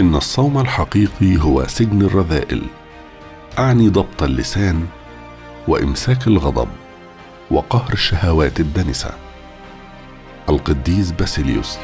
إن الصوم الحقيقي هو سجن الرذائل. أعني ضبط اللسان وإمساك الغضب وقهر الشهوات الدنسة. القديس باسيليوس.